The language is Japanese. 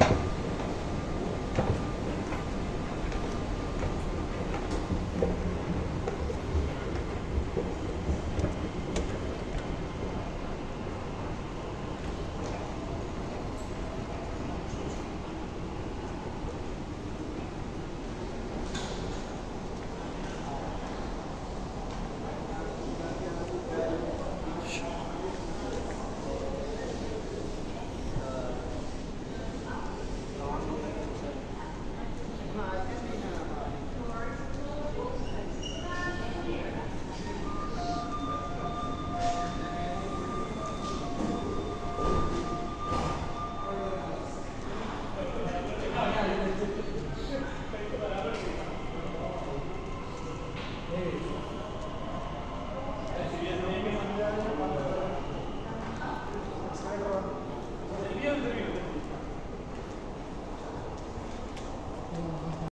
Thank you. Hey.